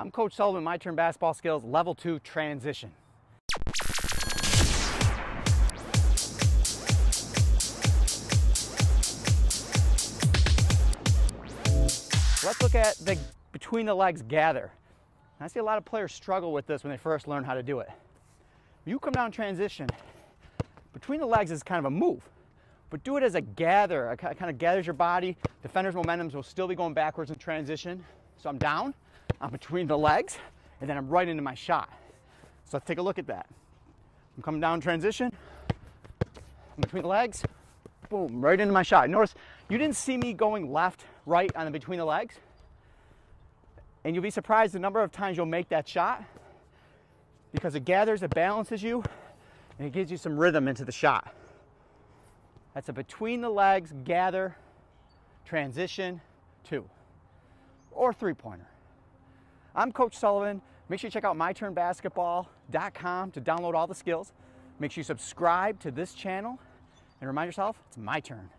I'm Coach Sullivan, My Turn Basketball Skills, Level 2 Transition. Let's look at the between the legs gather. I see a lot of players struggle with this when they first learn how to do it. You come down transition, between the legs is kind of a move, but do it as a gather. It kind of gathers your body. Defender's momentum will still be going backwards in transition. So I'm down, I'm between the legs, and then I'm right into my shot. So let's take a look at that. I'm coming down transition, I'm between the legs, boom, right into my shot. Notice you didn't see me going left, right on the between the legs. And you'll be surprised the number of times you'll make that shot because it gathers, it balances you, and it gives you some rhythm into the shot. That's a between the legs, gather, transition, two, or three pointer. I'm Coach Sullivan. Make sure you check out myturnbasketball.com to download all the skills. Make sure you subscribe to this channel and remind yourself it's my turn.